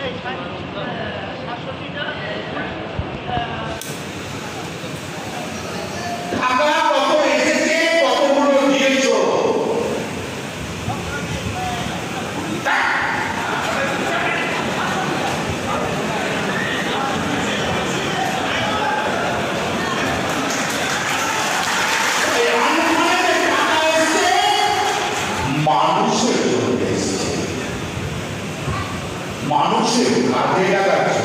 Hey, মানুষের জন্য এসেছে মানুষের কাজে লাগার